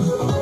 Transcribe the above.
Oh,